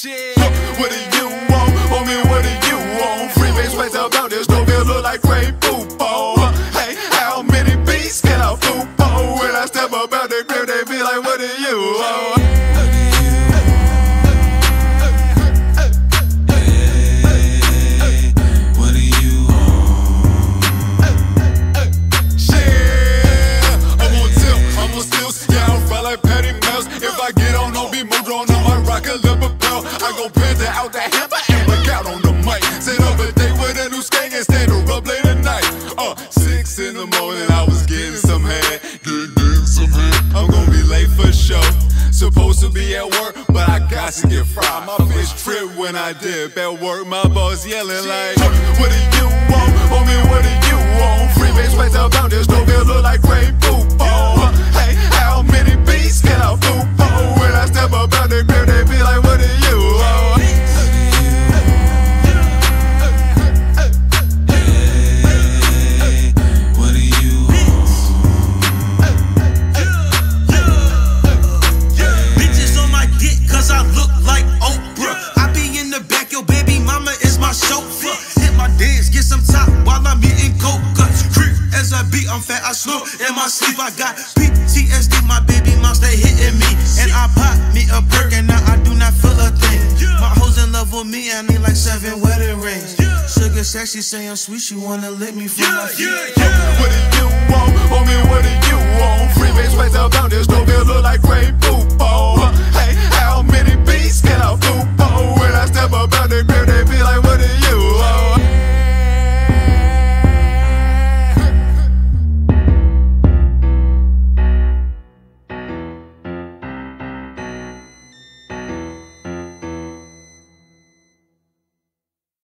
Shit. What do you want? Homie, what do you want? Freebase ways about this, don't feel look like great football. Hey, how many beats can I football? When I step up out the crib, they be like, what do you want? On on like Patty Mouse. If I get on, don't Go panda out the hammer and look out on the mic. Set up a date with a new skank and stand her up late at night. Uh, six in the morning, I was getting some head, getting, some head. I'm gonna be late for show. Supposed to be at work, but I got to get fried. My bitch trip when I dip at work. My boss yelling like, What do you want? Homie, what do you my chauffeur. Hit my dance, get some top while I'm eating coca. Creep as I beat, I'm fat, I slow in my sleep. I got PTSD, my baby mom stay hitting me. And I pop me a perk and now I do not feel a thing. My hoes in love with me, I need like seven wedding rings. Sugar sexy, say I'm sweet, she wanna lick me from my feet. What do you want? Homie,